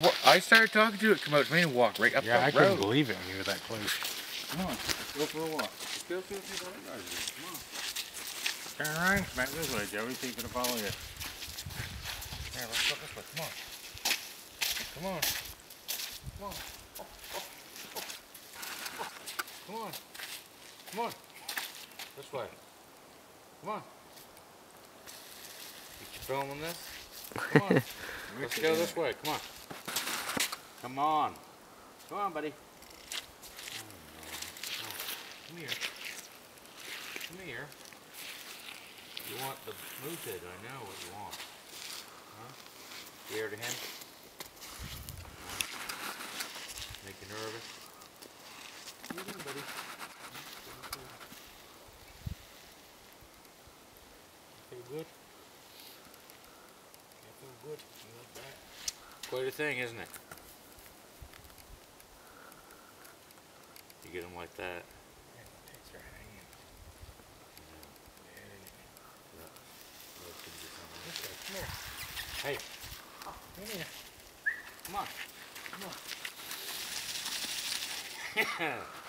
Well, I started talking to it, come out to me and walk right up the road. Yeah, I couldn't believe it when you were that close. Come on, let's go for a walk. Let's go see what these other guys. Come on. Turn around, back this way, Joey, so you can follow you. Yeah, let's go this way. Come on. Come on. Come on. Oh, oh, oh, oh. Come on. Come on. This way. Come on. You filming this? Come on. let's go this way. Come on. Come on. Come on, buddy. Come here. Come here. You want the moose I know what you want. Huh? Scared of him? Make you nervous? You doing, buddy? Feel good? Feel good? You like that? Quite a thing, isn't it? You get them like that. Hey. Come on. Come on.